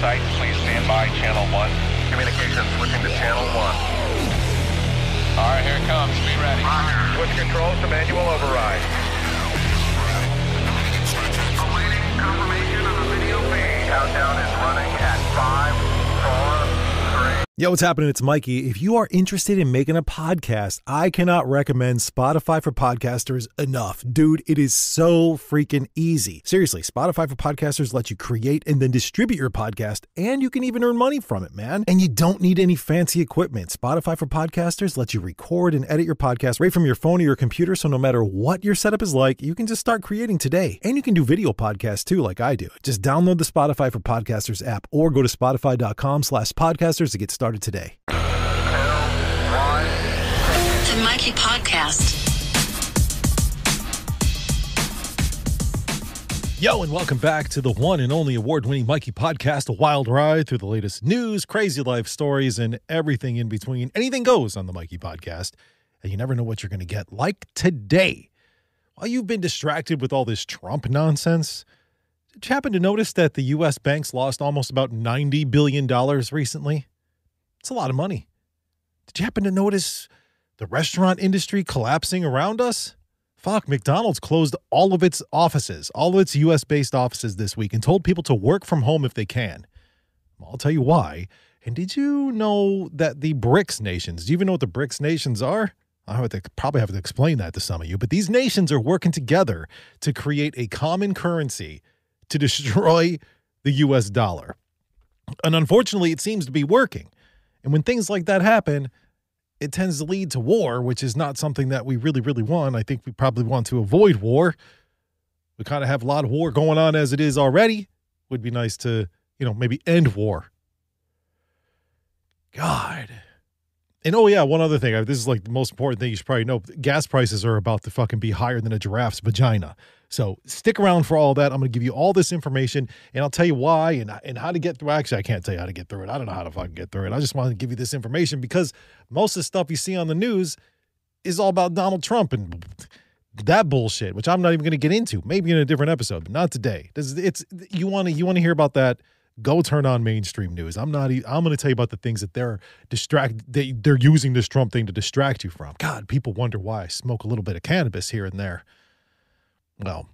sight. Please stand by channel 1. Communication switching to channel 1. All right, here it comes. Be ready. Switch controls to manual override. Awaiting confirmation on the video feed. Countdown is running at 5, 4, 3. Yo, what's happening? It's Mikey. If you are interested in making a podcast, I cannot recommend Spotify for Podcasters enough. Dude, it is so freaking easy. Seriously, Spotify for Podcasters lets you create and then distribute your podcast, and you can even earn money from it, man. And you don't need any fancy equipment. Spotify for Podcasters lets you record and edit your podcast right from your phone or your computer, so no matter what your setup is like, you can just start creating today. And you can do video podcasts too, like I do. Just download the Spotify for Podcasters app or go to spotify.com slash podcasters to get started today. The Mikey Podcast. Yo, and welcome back to the one and only award winning Mikey podcast, a wild ride through the latest news, crazy life stories, and everything in between. Anything goes on the Mikey podcast, and you never know what you're going to get. Like today, while you've been distracted with all this Trump nonsense, did you happen to notice that the U.S. banks lost almost about $90 billion recently? It's a lot of money. Did you happen to notice the restaurant industry collapsing around us? Fuck, McDonald's closed all of its offices, all of its US based offices this week, and told people to work from home if they can. I'll tell you why. And did you know that the BRICS nations, do you even know what the BRICS nations are? I to probably have to explain that to some of you, but these nations are working together to create a common currency to destroy the US dollar. And unfortunately, it seems to be working. And when things like that happen, it tends to lead to war, which is not something that we really, really want. I think we probably want to avoid war. We kind of have a lot of war going on as it is already. Would be nice to, you know, maybe end war. God. And oh yeah, one other thing. This is like the most important thing you should probably know. Gas prices are about to fucking be higher than a giraffe's vagina. So stick around for all that. I'm going to give you all this information, and I'll tell you why and and how to get through. Actually, I can't tell you how to get through it. I don't know how to fucking get through it. I just wanted to give you this information because most of the stuff you see on the news is all about Donald Trump and that bullshit, which I'm not even going to get into. Maybe in a different episode, but not today. This it's you want to you want to hear about that go turn on mainstream news. I'm not. I'm going to tell you about the things that they're distract. They they're using this Trump thing to distract you from. God, people wonder why I smoke a little bit of cannabis here and there. Well,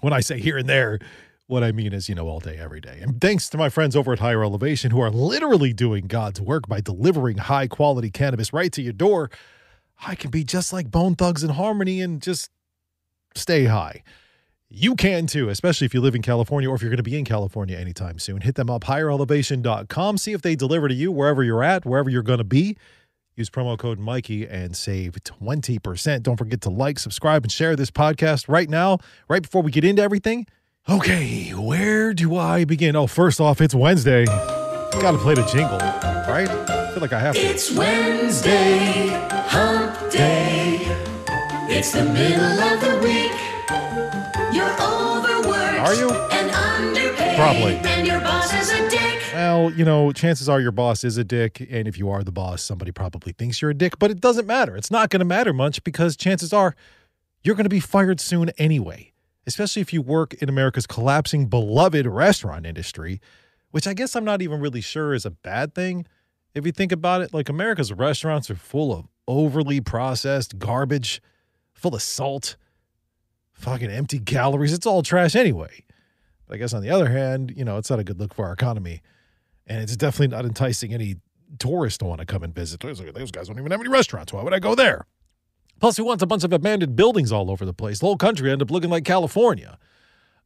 when I say here and there, what I mean is you know all day, every day. And thanks to my friends over at Higher Elevation who are literally doing God's work by delivering high quality cannabis right to your door. I can be just like Bone Thugs-n-Harmony and just stay high. You can too, especially if you live in California or if you're going to be in California anytime soon. Hit them up, higherelevation.com. See if they deliver to you wherever you're at, wherever you're going to be. Use promo code Mikey and save 20%. Don't forget to like, subscribe, and share this podcast right now, right before we get into everything. Okay, where do I begin? Oh, first off, it's Wednesday. Got to play the jingle, right? I feel like I have to. It's Wednesday, hump day. It's the middle of the week. Are you? Probably. And your boss is a dick. Well, you know, chances are your boss is a dick. And if you are the boss, somebody probably thinks you're a dick, but it doesn't matter. It's not going to matter much because chances are you're going to be fired soon anyway, especially if you work in America's collapsing, beloved restaurant industry, which I guess I'm not even really sure is a bad thing. If you think about it, like America's restaurants are full of overly processed garbage, full of salt, fucking empty calories. It's all trash anyway. But I guess on the other hand, you know, it's not a good look for our economy. And it's definitely not enticing any tourists to want to come and visit. Those those guys don't even have any restaurants. Why would I go there? Plus, who wants a bunch of abandoned buildings all over the place? The whole country end up looking like California.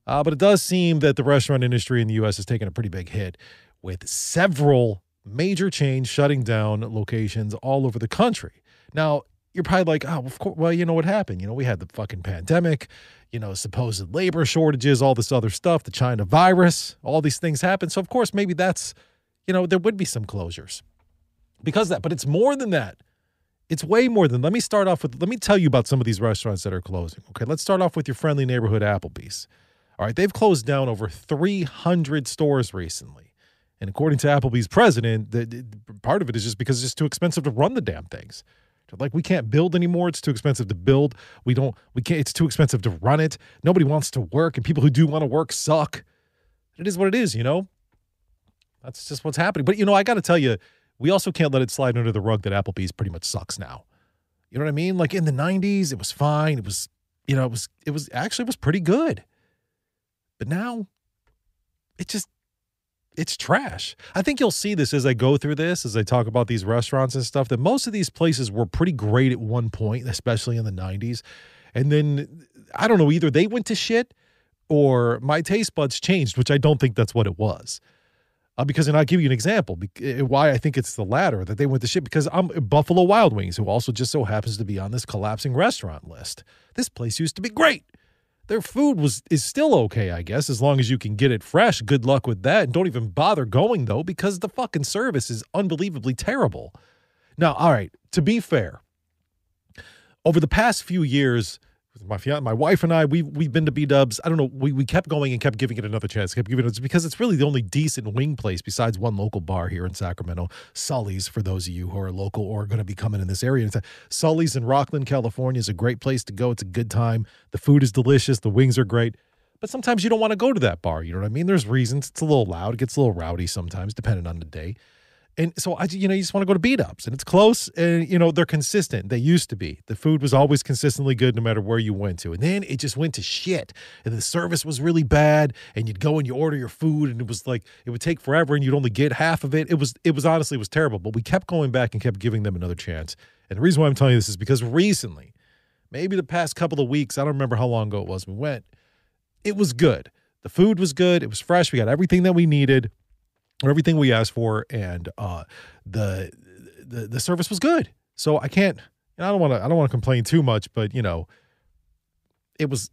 Uh, but it does seem that the restaurant industry in the U.S. has taken a pretty big hit with several major chains shutting down locations all over the country. Now, you're probably like, oh, of course, well, you know what happened? You know, we had the fucking pandemic, you know, supposed labor shortages, all this other stuff, the China virus, all these things happened. So, of course, maybe that's, you know, there would be some closures because of that. But it's more than that. It's way more than. Let me start off with. Let me tell you about some of these restaurants that are closing. Okay, let's start off with your friendly neighborhood Applebee's. All right, they've closed down over 300 stores recently, and according to Applebee's president, the, the- part of it is just because it's just too expensive to run the damn things. Like, we can't build anymore. It's too expensive to build. We don't. We can't. It's too expensive to run it. Nobody wants to work, and people who do want to work suck. It is what it is, you know. That's just what's happening. But you know, I got to tell you, we also can't let it slide under the rug that Applebee's pretty much sucks now. You know what I mean? Like in the 90s, it was fine. It was, you know, it was it was actually it was pretty good. But now it just it's trash. I think you'll see this as I go through this, as I talk about these restaurants and stuff, that most of these places were pretty great at one point, especially in the 90s. And then I don't know, either they went to shit or my taste buds changed, which I don't think that's what it was. Uh, because, and I'll give you an example uh, why I think it's the latter that they went to shit. Because I'm Buffalo Wild Wings, who also just so happens to be on this collapsing restaurant list. This place used to be great. Their food was is still okay, I guess, as long as you can get it fresh. Good luck with that. And don't even bother going though, because the fucking service is unbelievably terrible. Now, all right, to be fair, over the past few years, my fiance, my wife and I, we we've been to B Dubs. I don't know, we we kept going and kept giving it another chance. Kept giving it because it's really the only decent wing place besides one local bar here in Sacramento, Sully's. For those of you who are local or going to be coming in this area, it's a, Sully's in Rocklin, California is a great place to go. It's a good time. The food is delicious. The wings are great. But sometimes you don't want to go to that bar. You know what I mean? There's reasons. It's a little loud. It gets a little rowdy sometimes, depending on the day. And so I, you know, you just want to go to B Dubs, and it's close, and you know they're consistent. They used to be. The food was always consistently good, no matter where you went to. And then it just went to shit, and the service was really bad. And you'd go and you order your food, and it was like it would take forever, and you'd only get half of it. It was, it was honestly, it was terrible. But we kept going back and kept giving them another chance. And the reason why I'm telling you this is because recently, maybe the past couple of weeks, I don't remember how long ago it was. We went. It was good. The food was good. It was fresh. We got everything that we needed or everything we asked for, and uh, the, the the service was good. So I can't. I don't want to. I don't want to complain too much, but you know, it was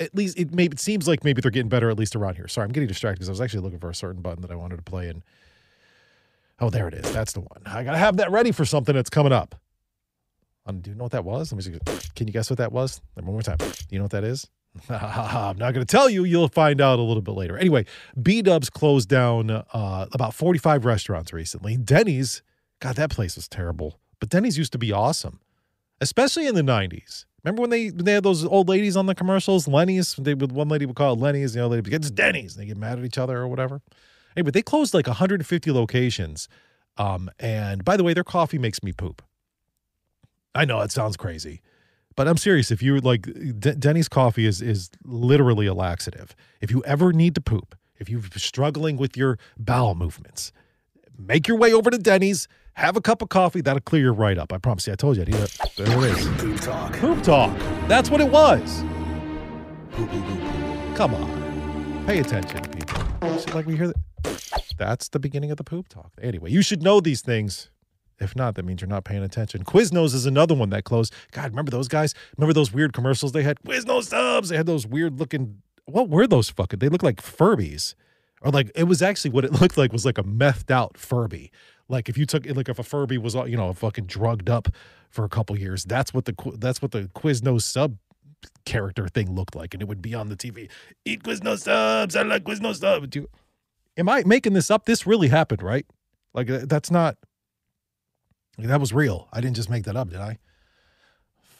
at least it maybe it seems like maybe they're getting better at least around here. Sorry, I'm getting distracted because I was actually looking for a certain button that I wanted to play and. Oh, there it is. That's the one. I gotta have that ready for something that's coming up. Um, do you know what that was? Let me see. Can you guess what that was? One more time. Do you know what that is? I'm not going to tell you. You'll find out a little bit later. Anyway, B Dubs closed down uh, about 45 restaurants recently. Denny's, God, that place was terrible. But Denny's used to be awesome, especially in the 90s. Remember when they when they had those old ladies on the commercials? Lenny's. They one lady would call it Lenny's, the other lady would it's Denny's. And they get mad at each other or whatever. Anyway, they closed like 150 locations. Um, and by the way, their coffee makes me poop. I know it sounds crazy. But I'm serious. If you like, D- Denny's coffee is is literally a laxative. If you ever need to poop, if you're struggling with your bowel movements, make your way over to Denny's. Have a cup of coffee. That'll clear you right up. I promise you. I told you. I'd eat. There it is. Poop talk. Poop talk. That's what it was. Come on. Pay attention, people. See, like we hear that. That's the beginning of the poop talk. Anyway, you should know these things. If not, that means you're not paying attention. Quiznos is another one that closed. God, remember those guys? Remember those weird commercials they had? Quiznos subs. They had those weird looking. What were those fucking? They looked like Furbies, or like it was actually what it looked like was like a methed out Furby. Like if you took it, like if a Furby was you know a fucking drugged up for a couple years, that's what the that's what the Quiznos sub character thing looked like, and it would be on the TV. Eat Quiznos subs. I like Quiznos subs. Do, am I making this up? This really happened, right? Like that's not. Like, that was real. I didn't just make that up, did I?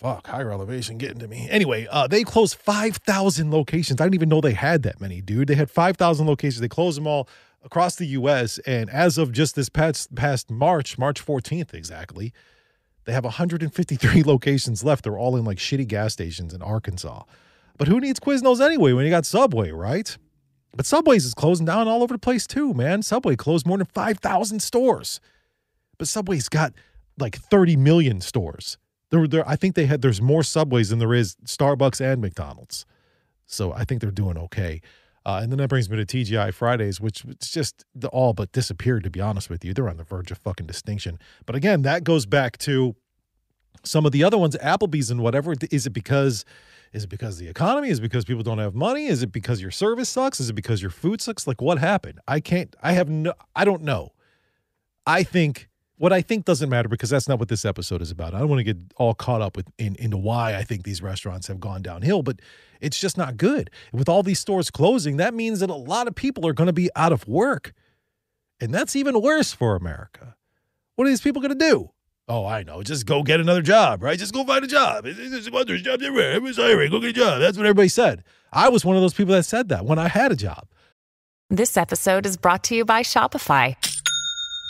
Fuck, higher elevation getting to me. Anyway, uh, they closed 5,000 locations. I didn't even know they had that many, dude. They had 5,000 locations. They closed them all across the U.S. And as of just this past, past March, March 14th exactly, they have 153 locations left. They're all in like shitty gas stations in Arkansas. But who needs Quiznos anyway when you got Subway, right? But Subway's is closing down all over the place too, man. Subway closed more than 5,000 stores. But Subway's got like 30 million stores. There, there, I think they had there's more Subways than there is Starbucks and McDonald's. So I think they're doing okay. Uh, and then that brings me to TGI Fridays, which it's just the all but disappeared, to be honest with you. They're on the verge of fucking distinction. But again, that goes back to some of the other ones, Applebee's and whatever. Is it because is it because the economy? Is it because people don't have money? Is it because your service sucks? Is it because your food sucks? Like what happened? I can't I have no I don't know. I think what I think doesn't matter because that's not what this episode is about. I don't want to get all caught up with in, into why I think these restaurants have gone downhill, but it's just not good. With all these stores closing, that means that a lot of people are going to be out of work. And that's even worse for America. What are these people going to do? Oh, I know. Just go get another job, right? Just go find a job. There's jobs everywhere. Everyone's hiring. Go get a job. That's what everybody said. I was one of those people that said that when I had a job. This episode is brought to you by Shopify.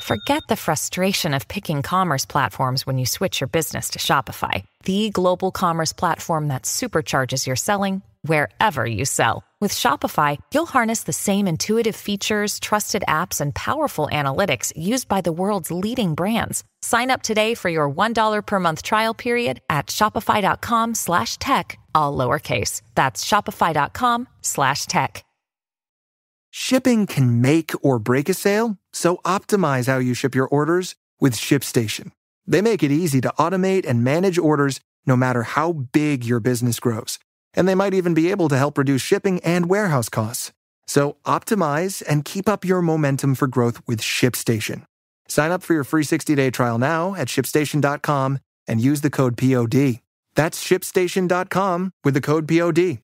Forget the frustration of picking commerce platforms when you switch your business to Shopify, the global commerce platform that supercharges your selling wherever you sell. With Shopify, you'll harness the same intuitive features, trusted apps, and powerful analytics used by the world's leading brands. Sign up today for your $1 per month trial period at shopify.com slash tech, all lowercase. That's shopify.com slash tech. Shipping can make or break a sale, so optimize how you ship your orders with ShipStation. They make it easy to automate and manage orders no matter how big your business grows. And they might even be able to help reduce shipping and warehouse costs. So optimize and keep up your momentum for growth with ShipStation. Sign up for your free 60-day trial now at shipstation.com and use the code POD. That's shipstation.com with the code POD.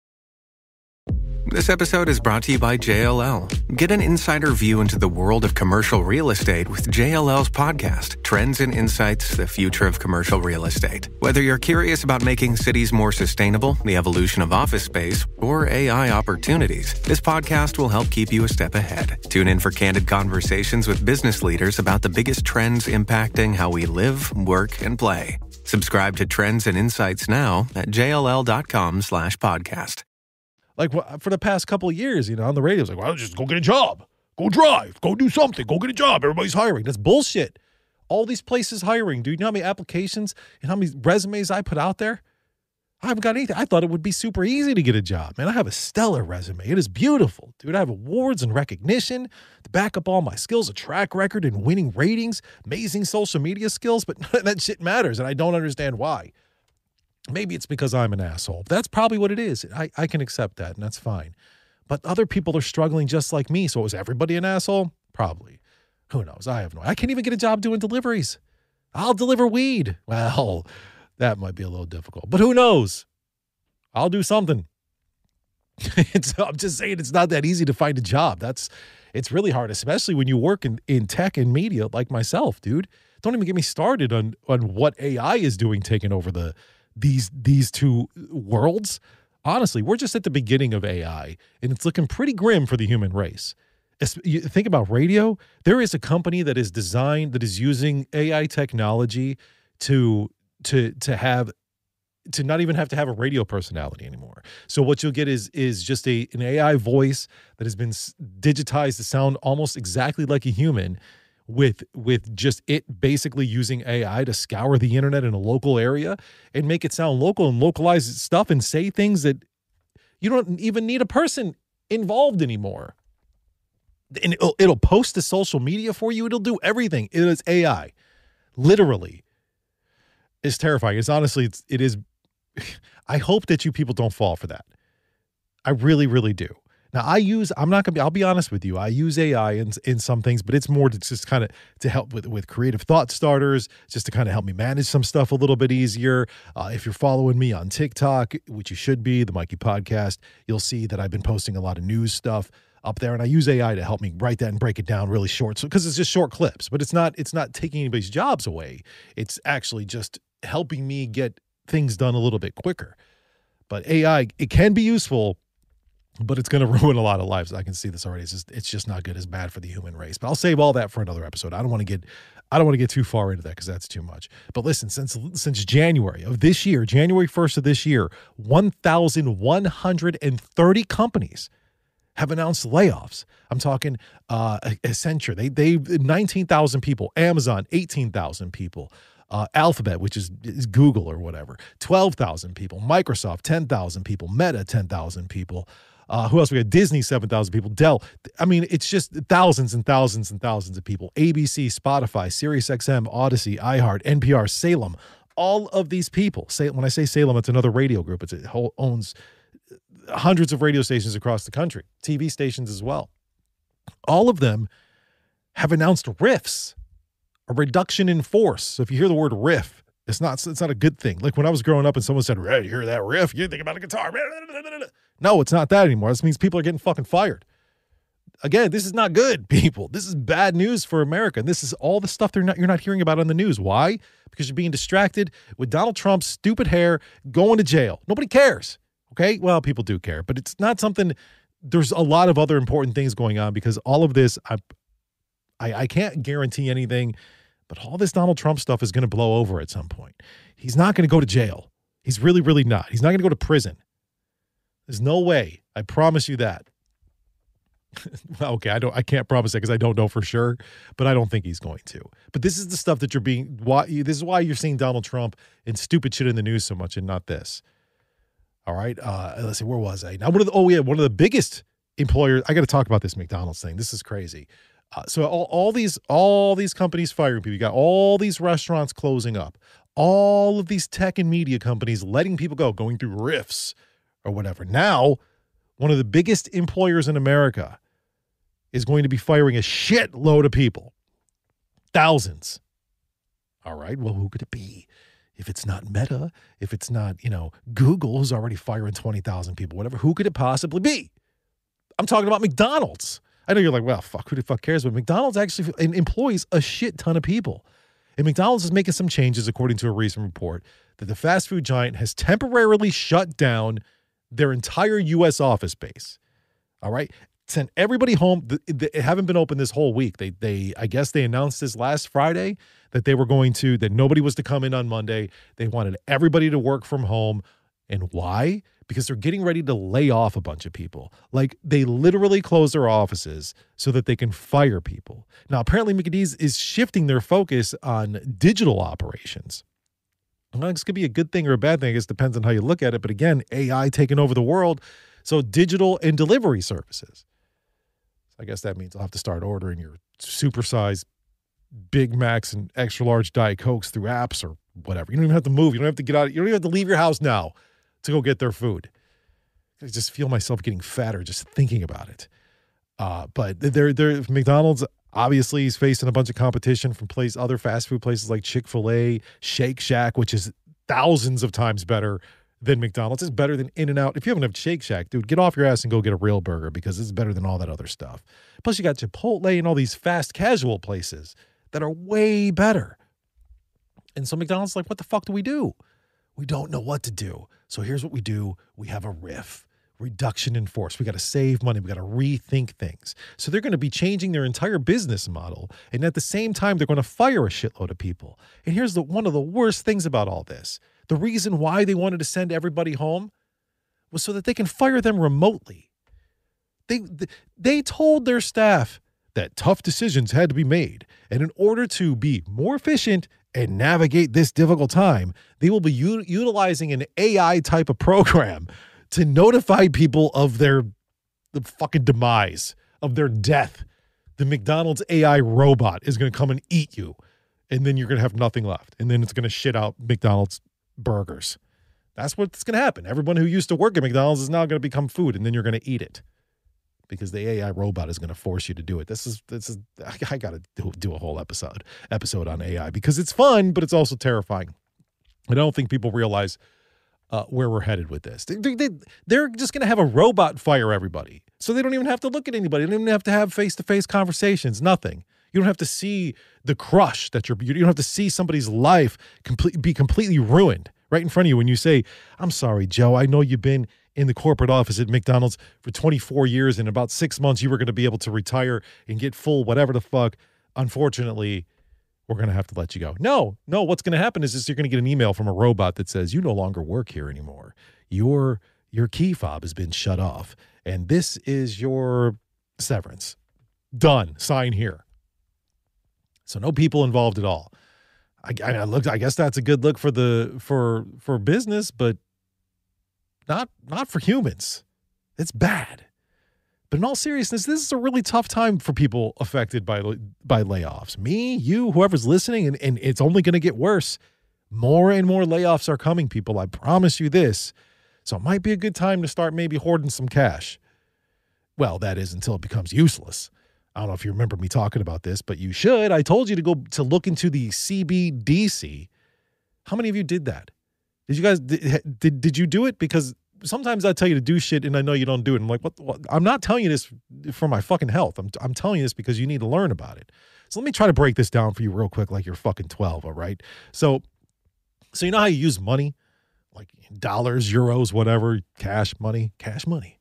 This episode is brought to you by JLL. Get an insider view into the world of commercial real estate with JLL's podcast, Trends and Insights The Future of Commercial Real Estate. Whether you're curious about making cities more sustainable, the evolution of office space, or AI opportunities, this podcast will help keep you a step ahead. Tune in for candid conversations with business leaders about the biggest trends impacting how we live, work, and play. Subscribe to Trends and Insights now at jll.com slash podcast. Like for the past couple of years, you know, on the radio, it's like, well, just go get a job, go drive, go do something, go get a job. Everybody's hiring. That's bullshit. All these places hiring, dude. You know how many applications and how many resumes I put out there? I haven't got anything. I thought it would be super easy to get a job, man. I have a stellar resume. It is beautiful, dude. I have awards and recognition to back up all my skills, a track record and winning ratings, amazing social media skills, but none of that shit matters, and I don't understand why. Maybe it's because I'm an asshole. That's probably what it is. I, I can accept that, and that's fine. But other people are struggling just like me. So is everybody an asshole? Probably. Who knows? I have no. I can't even get a job doing deliveries. I'll deliver weed. Well, that might be a little difficult, but who knows? I'll do something. I'm just saying it's not that easy to find a job. That's it's really hard, especially when you work in, in tech and media like myself, dude. Don't even get me started on on what AI is doing taking over the these these two worlds. Honestly, we're just at the beginning of AI, and it's looking pretty grim for the human race. You think about radio. There is a company that is designed that is using AI technology to to to have to not even have to have a radio personality anymore. So what you'll get is is just a an AI voice that has been digitized to sound almost exactly like a human with with just it basically using AI to scour the internet in a local area and make it sound local and localize stuff and say things that you don't even need a person involved anymore. And it'll, it'll post to social media for you. It'll do everything. It is AI. Literally. It's terrifying. It's honestly, it's, it is. I hope that you people don't fall for that. I really, really do. Now I use. I'm not gonna be. I'll be honest with you. I use AI in in some things, but it's more to just kind of to help with with creative thought starters, just to kind of help me manage some stuff a little bit easier. Uh, if you're following me on TikTok, which you should be, the Mikey Podcast, you'll see that I've been posting a lot of news stuff up there, and I use AI to help me write that and break it down really short. So because it's just short clips, but it's not it's not taking anybody's jobs away. It's actually just helping me get things done a little bit quicker. But AI, it can be useful, but it's going to ruin a lot of lives. I can see this already. It's just it's just not good. It's bad for the human race. But I'll save all that for another episode. I don't want to get I don't want to get too far into that because that's too much. But listen, since since January of this year, January first of this year, one thousand one hundred and thirty companies have announced layoffs. I'm talking uh Accenture. They they 19,000 people, Amazon 18,000 people. Uh, Alphabet, which is, is Google or whatever, 12,000 people. Microsoft, 10,000 people. Meta, 10,000 people. Uh, who else? We got Disney, 7,000 people. Dell. I mean, it's just thousands and thousands and thousands of people. ABC, Spotify, SiriusXM, Audacy, iHeart, NPR, Salem. All of these people. Say when I say Salem, it's another radio group. It's, it owns hundreds of radio stations across the country, TV stations as well. All of them have announced riffs, a reduction in force. So if you hear the word riff, it's not it's not a good thing. Like when I was growing up and someone said, "Hey, you hear that riff? You think about a guitar?" No, it's not that anymore. This means people are getting fucking fired. Again, this is not good, people. This is bad news for America. And this is all the stuff they're not you're not hearing about on the news. Why? Because you're being distracted with Donald Trump's stupid hair going to jail. Nobody cares. Okay? Well, people do care, but it's not something there's a lot of other important things going on because all of this, I, I, I can't guarantee anything, but all this Donald Trump stuff is going to blow over at some point. He's not going to go to jail. He's really, really not. He's not going to go to prison. There's no way. I promise you that. okay, I don't. I can't promise that because I don't know for sure, but I don't think he's going to. But this is the stuff that you're being. Why this is why you're seeing Donald Trump and stupid shit in the news so much, and not this. All right. Uh, let's see. Where was I? Now, one of the, oh yeah, one of the biggest employers. I got to talk about this McDonald's thing. This is crazy. Uh, so all, all these all these companies firing people. You got all these restaurants closing up. All of these tech and media companies letting people go, going through rifts or whatever. Now, one of the biggest employers in America is going to be firing a shitload of people. Thousands. All right. Well, who could it be? If it's not Meta, if it's not, you know, Google, who's already firing 20,000 people, whatever, who could it possibly be? I'm talking about McDonald's. I know you're like, well, fuck, who the fuck cares? But McDonald's actually employs a shit ton of people. And McDonald's is making some changes, according to a recent report, that the fast food giant has temporarily shut down their entire U.S. office base. All right. Sent everybody home. They haven't been open this whole week. They, they, I guess they announced this last Friday that they were going to, that nobody was to come in on Monday. They wanted everybody to work from home. And why? Because they're getting ready to lay off a bunch of people. Like they literally close their offices so that they can fire people. Now, apparently, McDee's is shifting their focus on digital operations. Well, this could be a good thing or a bad thing. I guess depends on how you look at it. But again, AI taking over the world. So digital and delivery services. I guess that means I'll have to start ordering your supersized Big Macs and extra large Diet Cokes through apps or whatever. You don't even have to move. You don't have to get out. You don't even have to leave your house now to go get their food. I just feel myself getting fatter just thinking about it. Uh, but they're, they're McDonald's obviously is facing a bunch of competition from place other fast food places like Chick-fil-A, Shake Shack, which is thousands of times better than McDonald's. It's better than In and Out. If you haven't had Shake Shack, dude, get off your ass and go get a real burger because it's better than all that other stuff. Plus, you got Chipotle and all these fast casual places that are way better. And so McDonald's like, what the fuck do we do? We don't know what to do. So here's what we do we have a riff reduction in force. We got to save money. We got to rethink things. So they're going to be changing their entire business model. And at the same time, they're going to fire a shitload of people. And here's the one of the worst things about all this. The reason why they wanted to send everybody home was so that they can fire them remotely. They they told their staff that tough decisions had to be made. And in order to be more efficient and navigate this difficult time, they will be u- utilizing an AI type of program to notify people of their the fucking demise, of their death. The McDonald's AI robot is going to come and eat you, and then you're going to have nothing left, and then it's going to shit out McDonald's burgers. That's what's going to happen. Everyone who used to work at McDonald's is now going to become food, and then you're going to eat it because the AI robot is going to force you to do it. This is this is I, got to do, do a whole episode episode on AI because it's fun, but it's also terrifying. I don't think people realize uh, where we're headed with this. They, they, they're just going to have a robot fire everybody. So they don't even have to look at anybody. They don't even have to have face to face conversations, nothing. You don't have to see the crush that you're, you don't have to see somebody's life complete, be completely ruined right in front of you when you say, I'm sorry, Joe, I know you've been in the corporate office at McDonald's for 24 years. In about six months, you were going to be able to retire and get full whatever the fuck. Unfortunately, we're going to have to let you go. No, no. What's going to happen is, is you're going to get an email from a robot that says you no longer work here anymore. Your your key fob has been shut off, and this is your severance. Done. Sign here. So no people involved at all. I, I look. I guess that's a good look for the for for business, but not not for humans. It's bad. But in all seriousness, this is a really tough time for people affected by by layoffs. Me, you, whoever's listening, and, and it's only going to get worse. More and more layoffs are coming, people. I promise you this. So it might be a good time to start maybe hoarding some cash. Well, that is until it becomes useless. I don't know if you remember me talking about this, but you should. I told you to go to look into the CBDC. How many of you did that? Did you guys did, did, did you do it? Because sometimes I tell you to do shit and I know you don't do it. I'm like, what, what? I'm not telling you this for my fucking health. I'm, I'm telling you this because you need to learn about it. So let me try to break this down for you real quick, like you're fucking 12. All right. So, so you know how you use money, like dollars, euros, whatever, cash money, cash money,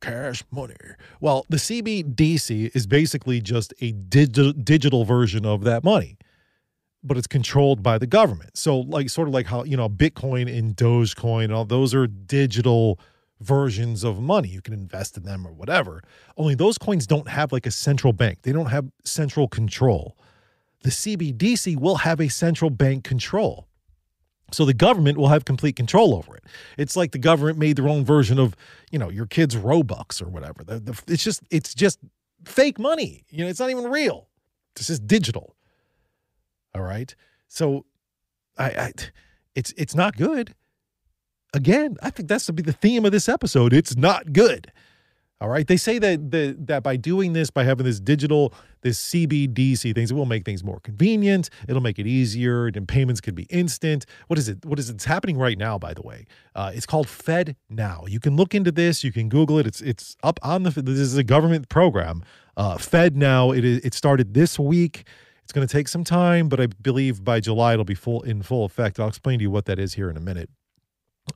cash money. Well, the CBDC is basically just a digi- digital version of that money, but it's controlled by the government. So, like, sort of like how, you know, Bitcoin and Dogecoin, all those are digital versions of money. You can invest in them or whatever. Only those coins don't have like a central bank, they don't have central control. The CBDC will have a central bank control. So the government will have complete control over it. It's like the government made their own version of, you know, your kids' Robux or whatever. The, the, it's just it's just fake money. You know, it's not even real. It's just digital. All right. So I, I it's it's not good. Again, I think that's to be the theme of this episode. It's not good. All right. They say that the, that by doing this, by having this digital, this CBDC things, it will make things more convenient. It'll make it easier, and payments can be instant. What is it? What is it? It's happening right now, by the way. Uh, it's called Fed Now. You can look into this. You can Google it. It's it's up on the. This is a government program. Uh, Fed Now. It is. It started this week. It's going to take some time, but I believe by July it'll be full in full effect. I'll explain to you what that is here in a minute.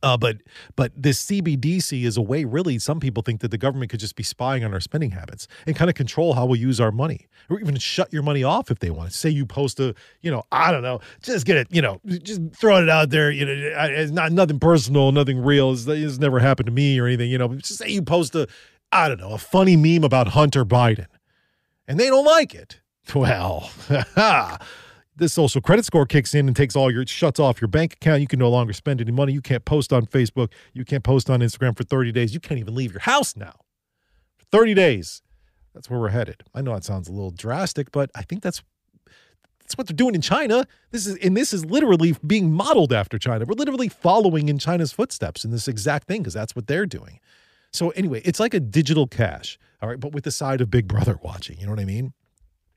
Uh, but but this CBDC is a way, really. Some people think that the government could just be spying on our spending habits and kind of control how we use our money, or even shut your money off if they want. To say you post a, you know, I don't know, just get it, you know, just throwing it out there. You know, it's not nothing personal, nothing real. It's, it's never happened to me or anything. You know, just say you post a, I don't know, a funny meme about Hunter Biden, and they don't like it. Well, this social credit score kicks in and takes all your shuts off your bank account. You can no longer spend any money. You can't post on Facebook. You can't post on Instagram for 30 days. You can't even leave your house now. For 30 days. That's where we're headed. I know it sounds a little drastic, but I think that's that's what they're doing in China. This is and this is literally being modeled after China. We're literally following in China's footsteps in this exact thing because that's what they're doing. So anyway, it's like a digital cash, all right, but with the side of Big Brother watching. You know what I mean?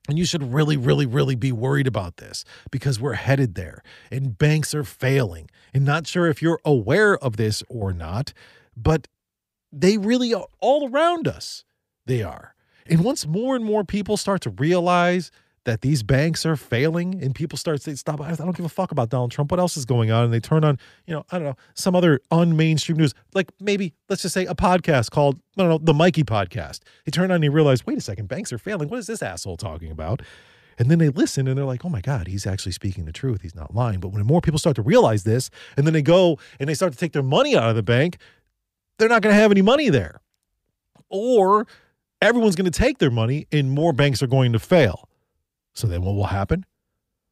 And you should really, really, really be worried about this because we're headed there and banks are failing. And not sure if you're aware of this or not, but they really are all around us. They are. And once more and more people start to realize that these banks are failing and people start saying, stop, I don't give a fuck about Donald Trump. What else is going on? And they turn on, you know, I don't know, some other unmainstream news, like maybe, let's just say a podcast called, I don't know, the Mikey podcast. They turn on and they realize, wait a second, banks are failing. What is this asshole talking about? And then they listen and they're like, oh my God, he's actually speaking the truth. He's not lying. But when more people start to realize this, and then they go and they start to take their money out of the bank, they're not going to have any money there. Or everyone's going to take their money and more banks are going to fail. So then what will happen?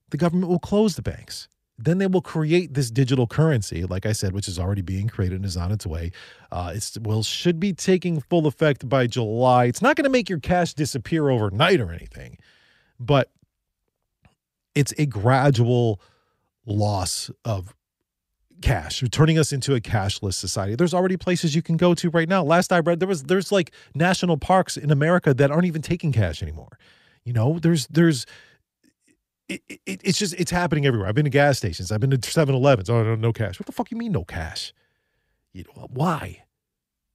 The government will close the banks. Then they will create this digital currency, like I said, which is already being created and is on its way. Uh, will should be taking full effect by July. It's not going to make your cash disappear overnight or anything, but it's a gradual loss of cash, turning us into a cashless society. There's already places you can go to right now. Last I read, there was there's like national parks in America that aren't even taking cash anymore. You know, there's there's it, it, it's just it's happening everywhere. I've been to gas stations. I've been to 7-Elevens. Oh, no, no cash. What the fuck you mean no cash? You know, why?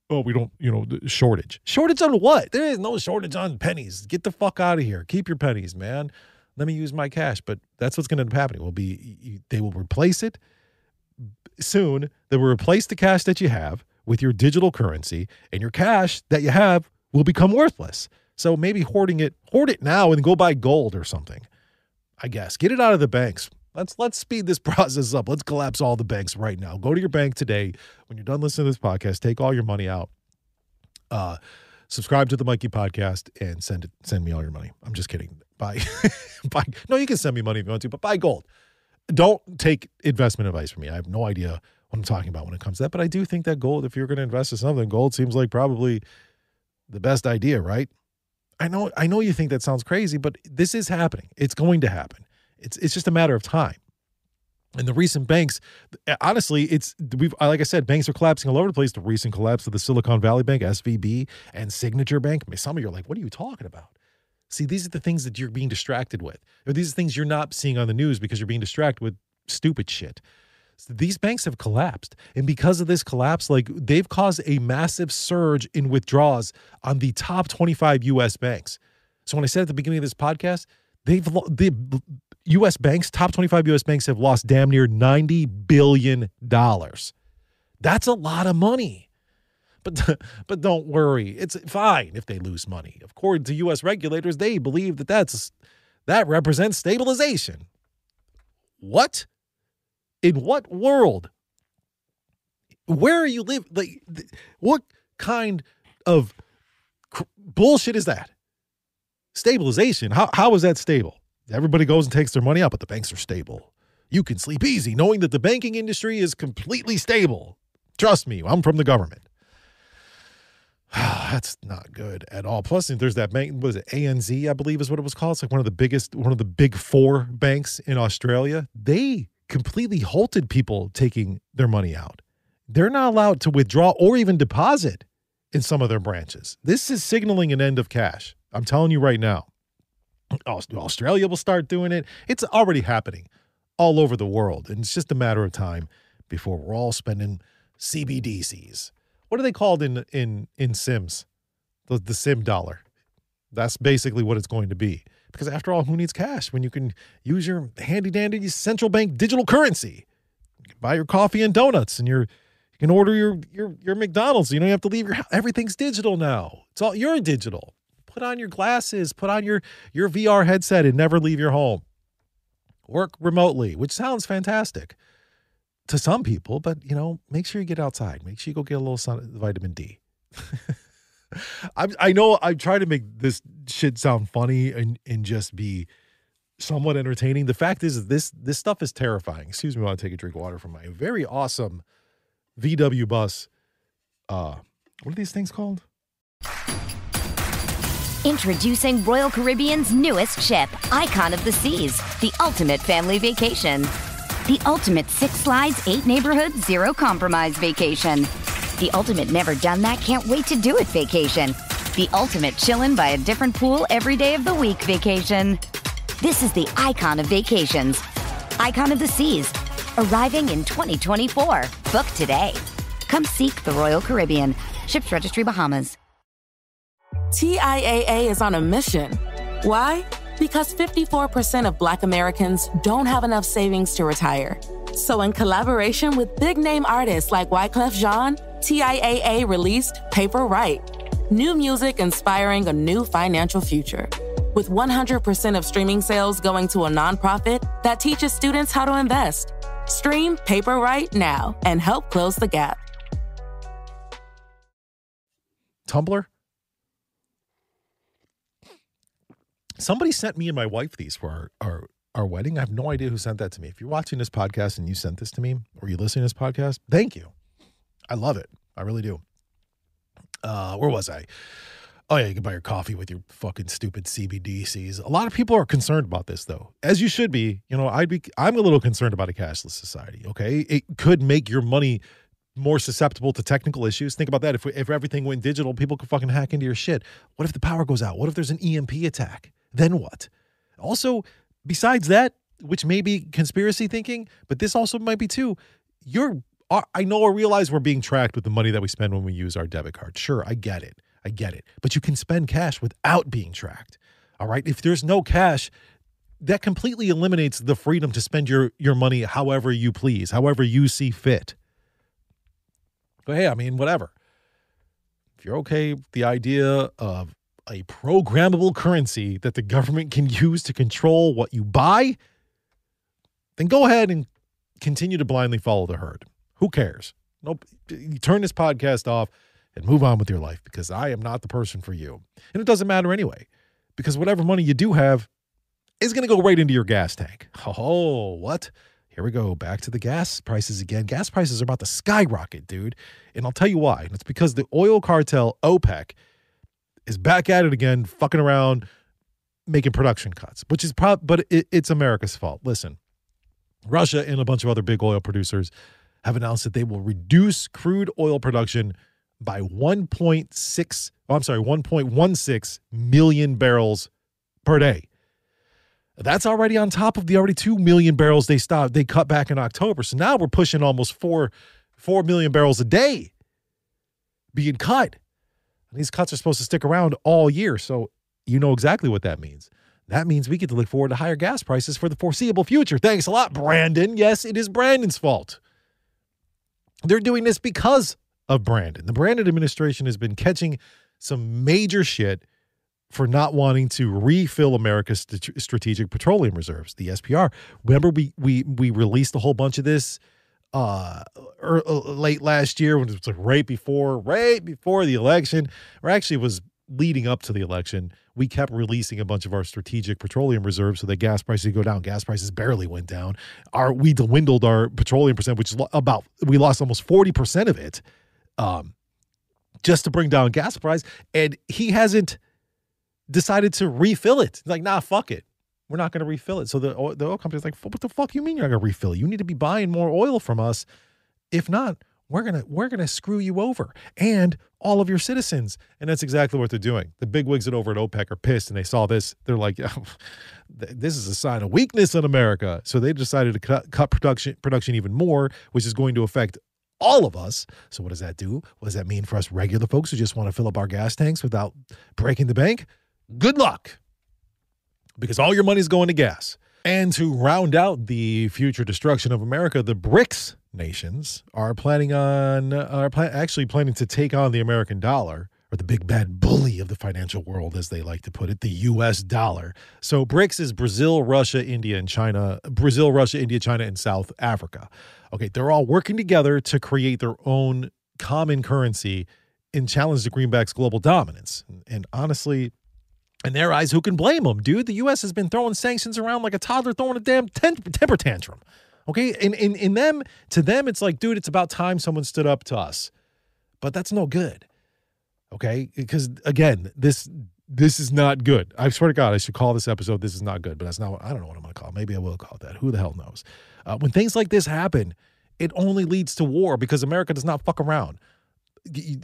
Oh, we don't, you know, the shortage. Shortage on what? There is no shortage on pennies. Get the fuck out of here. Keep your pennies, man. Let me use my cash. But that's what's going to end up happening. Will be they will replace it soon. They will replace the cash that you have with your digital currency, and your cash that you have will become worthless. So maybe hoarding it, hoard it now and go buy gold or something. I guess get it out of the banks. Let's let's speed this process up. Let's collapse all the banks right now. Go to your bank today. When you're done listening to this podcast, take all your money out. Uh, subscribe to the Mikey podcast and send it. Send me all your money. I'm just kidding. Buy, buy. No, you can send me money if you want to, but buy gold. Don't take investment advice from me. I have no idea what I'm talking about when it comes to that. But I do think that gold, if you're going to invest in something, gold seems like probably the best idea, right? I know I know you think that sounds crazy, but this is happening. It's going to happen. It's it's just a matter of time. And the recent banks, honestly, it's we've like I said, banks are collapsing all over the place. The recent collapse of the Silicon Valley Bank, SVB, and Signature Bank. Some of you are like, "What are you talking about?" See, these are the things that you're being distracted with, or these are things you're not seeing on the news because you're being distracted with stupid shit. These banks have collapsed. And because of this collapse, like they've caused a massive surge in withdrawals on the top 25 US banks. So when I said at the beginning of this podcast, they've the US banks, top 25 US banks have lost damn near 90 billion dollars. That's a lot of money. But but don't worry, it's fine if they lose money. According to U.S. regulators, they believe that that's that represents stabilization. What? In what world? Where are you live? Like, th- what kind of cr- bullshit is that? Stabilization. How how is that stable? Everybody goes and takes their money out, but the banks are stable. You can sleep easy knowing that the banking industry is completely stable. Trust me, I'm from the government. That's not good at all. Plus, there's that bank, was it ANZ, I believe is what it was called. It's like one of the biggest, one of the big four banks in Australia. They completely halted people taking their money out. They're not allowed to withdraw or even deposit in some of their branches. This is signaling an end of cash. I'm telling you right now. Australia will start doing it. It's already happening all over the world. And it's just a matter of time before we're all spending CBDCs. What are they called in in in Sims? The the Sim dollar. That's basically what it's going to be. Because after all, who needs cash when you can use your handy dandy central bank digital currency? You can buy your coffee and donuts and your you can order your your your McDonald's. You don't have to leave your house. Everything's digital now. It's all you're digital. Put on your glasses, put on your your VR headset and never leave your home. Work remotely, which sounds fantastic to some people, but you know, make sure you get outside. Make sure you go get a little sun, vitamin D. I I know I'm trying to make this shit sound funny and and just be somewhat entertaining. The fact is, this this stuff is terrifying. Excuse me while I take a drink of water from my very awesome VW bus. Uh, what are these things called? Introducing Royal Caribbean's newest ship, Icon of the Seas, the ultimate family vacation. The ultimate six slides, eight neighborhoods, zero compromise vacation. The ultimate never done that, can't wait to do it vacation. The ultimate chillin' by a different pool every day of the week vacation. This is the icon of vacations. Icon of the Seas, arriving in 2024. Book today. Come seek the Royal Caribbean. Ships Registry Bahamas. TIAA is on a mission. Why? Because 54% of Black Americans don't have enough savings to retire. So, in collaboration with big name artists like Wyclef Jean, TIAA released Paper Right, new music inspiring a new financial future. With 100% of streaming sales going to a nonprofit that teaches students how to invest. Stream Paper Right now and help close the gap. Tumbler. Somebody sent me and my wife these for our, our our wedding. I have no idea who sent that to me. If you're watching this podcast and you sent this to me, or you're listening to this podcast, thank you. I love it. I really do. Uh, where was I? Oh yeah, you can buy your coffee with your fucking stupid CBDCs. A lot of people are concerned about this though, as you should be. You know, I'd be. I'm a little concerned about a cashless society. Okay, it could make your money more susceptible to technical issues. Think about that. If if everything went digital, people could fucking hack into your shit. What if the power goes out? What if there's an EMP attack? Then what? Also, besides that, which may be conspiracy thinking, but this also might be too. You're. I know or realize we're being tracked with the money that we spend when we use our debit card. Sure, I get it. I get it. But you can spend cash without being tracked. All right. If there's no cash, that completely eliminates the freedom to spend your your money however you please, however you see fit. But hey, I mean, whatever. If you're okay with the idea of a programmable currency that the government can use to control what you buy, then go ahead and continue to blindly follow the herd. Who cares? Nope. You turn this podcast off and move on with your life because I am not the person for you. And it doesn't matter anyway, because whatever money you do have is going to go right into your gas tank. Oh, what? Here we go. Back to the gas prices again. Gas prices are about to skyrocket, dude. And I'll tell you why. And it's because the oil cartel, OPEC, is back at it again, fucking around, making production cuts, which is prob, but it, it's America's fault. Listen, Russia and a bunch of other big oil producers have announced that they will reduce crude oil production by 1.6, oh, I'm sorry, 1.16 million barrels per day. That's already on top of the already 2 million barrels they stopped, they cut back in October. So now we're pushing almost 4 4 million barrels a day being cut. And these cuts are supposed to stick around all year. So you know exactly what that means. That means we get to look forward to higher gas prices for the foreseeable future. Thanks a lot, Brandon. Yes, it is Brandon's fault. They're doing this because of Brandon. The Brandon administration has been catching some major shit for not wanting to refill America's st- strategic petroleum reserves, the SPR. Remember, we we we released a whole bunch of this uh, er, uh late last year when it was like right before right before the election, or actually was leading up to the election. We kept releasing a bunch of our strategic petroleum reserves so that gas prices go down. Gas prices barely went down. Our we dwindled our petroleum percent, which is about we lost almost forty percent of it, um, just to bring down gas price. And he hasn't decided to refill it. Like, nah, fuck it. We're not going to refill it. So the oil, the oil company's like, what the fuck you mean you're not going to refill it? You need to be buying more oil from us. If not, we're gonna we're gonna screw you over and all of your citizens. And that's exactly what they're doing. The big wigs over at OPEC are pissed, and they saw this. They're like, this is a sign of weakness in America. So they decided to cut, cut production production even more, which is going to affect all of us. So what does that do? What does that mean for us regular folks who just want to fill up our gas tanks without breaking the bank? Good luck. Because all your money's going to gas. And to round out the future destruction of America, the BRICS nations are planning on are pla- actually planning to take on the American dollar or the big bad bully of the financial world as they like to put it, the US dollar. So BRICS is Brazil, Russia, India and China, Brazil, Russia, India, China and South Africa. Okay, they're all working together to create their own common currency and challenge the greenbacks global dominance. And honestly, in their eyes, who can blame them, dude? The U.S. has been throwing sanctions around like a toddler throwing a damn temper tantrum. Okay, in, in in them, to them, it's like, dude, it's about time someone stood up to us. But that's no good. Okay, because again, this this is not good. I swear to God, I should call this episode "This is not good," but that's not. What, I don't know what I'm going to call. it. Maybe I will call it that. Who the hell knows? Uh, when things like this happen, it only leads to war because America does not fuck around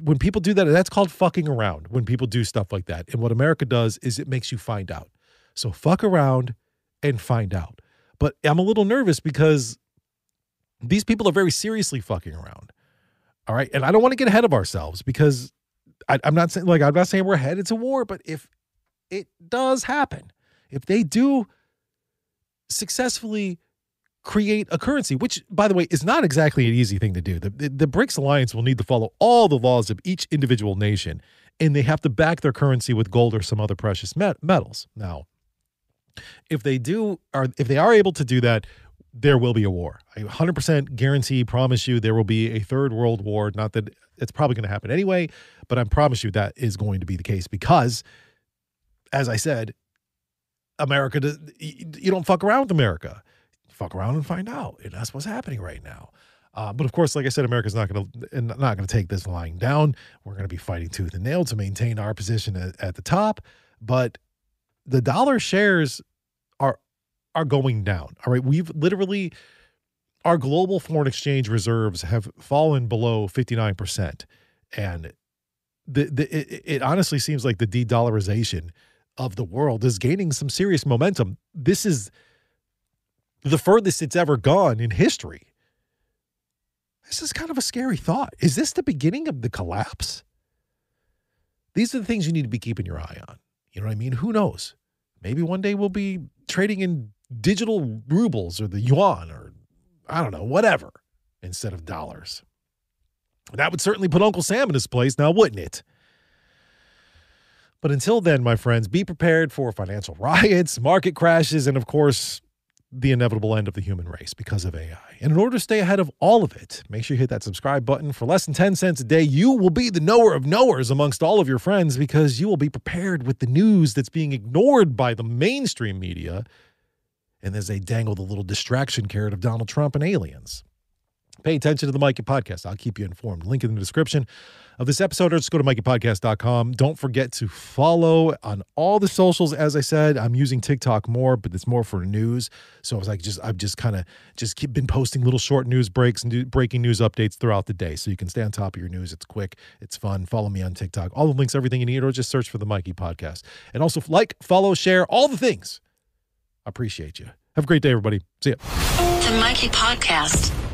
when people do that, that's called fucking around when people do stuff like that. And what America does is it makes you find out. So fuck around and find out. But I'm a little nervous because these people are very seriously fucking around. All right. And I don't want to get ahead of ourselves because I, I'm not saying, like, I'm not saying we're headed to war, but if it does happen, if they do successfully create a currency, which, by the way, is not exactly an easy thing to do. The, the, the, BRICS alliance will need to follow all the laws of each individual nation, and they have to back their currency with gold or some other precious met- metals. Now, if they do, or if they are able to do that, there will be a war. I 100% guarantee, promise you, there will be a third world war. Not that it's probably going to happen anyway, but I promise you that is going to be the case because, as I said, America, does, you don't fuck around with America fuck around and find out. And that's what's happening right now. Uh, but of course, like I said, America's not going to not going to take this lying down. We're going to be fighting tooth and nail to maintain our position at, at the top. But the dollar shares are are going down. All right, we've literally our global foreign exchange reserves have fallen below fifty nine percent, and the, the it, it honestly seems like the de-dollarization of the world is gaining some serious momentum. This is the furthest it's ever gone in history. This is kind of a scary thought. Is this the beginning of the collapse? These are the things you need to be keeping your eye on. You know what I mean? Who knows? Maybe one day we'll be trading in digital rubles or the yuan or I don't know, whatever, instead of dollars. That would certainly put Uncle Sam in his place now, wouldn't it? But until then, my friends, be prepared for financial riots, market crashes, and of course, the inevitable end of the human race because of AI. And in order to stay ahead of all of it, make sure you hit that subscribe button. For less than 10 cents a day, you will be the knower of knowers amongst all of your friends because you will be prepared with the news that's being ignored by the mainstream media. And as they dangle the little distraction carrot of Donald Trump and aliens. Pay attention to the Mikey Podcast. I'll keep you informed. Link in the description of this episode, or just go to MikeyPodcast.com. Don't forget to follow on all the socials. As I said, I'm using TikTok more, but it's more for news. So I was like, just I've just kind of just keep, been posting little short news breaks and breaking news updates throughout the day, so you can stay on top of your news. It's quick, it's fun. Follow me on TikTok. All the links, everything you need, or just search for the Mikey Podcast. And also like, follow, share, all the things. I appreciate you. Have a great day, everybody. See ya. The Mikey Podcast.